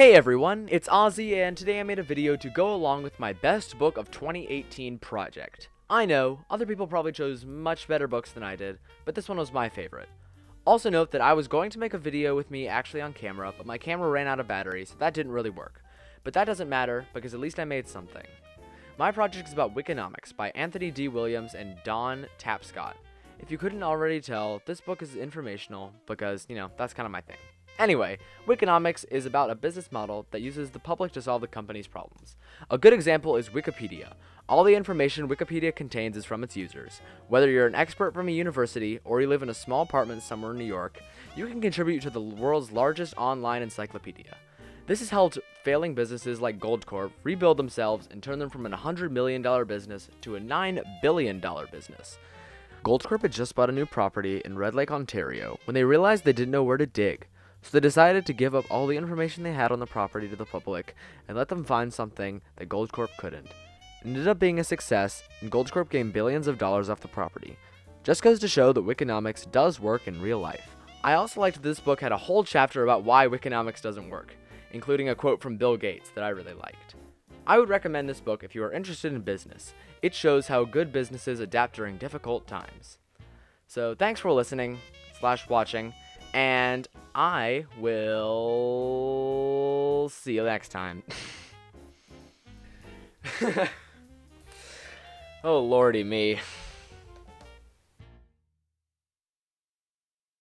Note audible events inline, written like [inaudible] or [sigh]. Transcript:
Hey everyone, it's Ozzie and today I made a video to go along with my best book of 2018 project. I know, other people probably chose much better books than I did, but this one was my favorite. Also note that I was going to make a video with me actually on camera, but my camera ran out of battery, so that didn't really work. But that doesn't matter, because at least I made something. My project is about Wikinomics by Anthony D. Williams and Don Tapscott. If you couldn't already tell, this book is informational, because, you know, that's kind of my thing. Anyway, Wikinomics is about a business model that uses the public to solve the company's problems. A good example is Wikipedia. All the information Wikipedia contains is from its users. Whether you're an expert from a university or you live in a small apartment somewhere in New York, you can contribute to the world's largest online encyclopedia. This has helped failing businesses like Goldcorp rebuild themselves and turn them from a $100 million business to a $9 billion business. Goldcorp had just bought a new property in Red Lake, Ontario, when they realized they didn't know where to dig. So they decided to give up all the information they had on the property to the public and let them find something that Goldcorp couldn't. It ended up being a success, and Goldcorp gained billions of dollars off the property. Just goes to show that Wikinomics does work in real life. I also liked that this book had a whole chapter about why Wikinomics doesn't work, including a quote from Bill Gates that I really liked. I would recommend this book if you are interested in business. It shows how good businesses adapt during difficult times. So thanks for listening slash watching, and I will see you next time. [laughs] oh lordy me.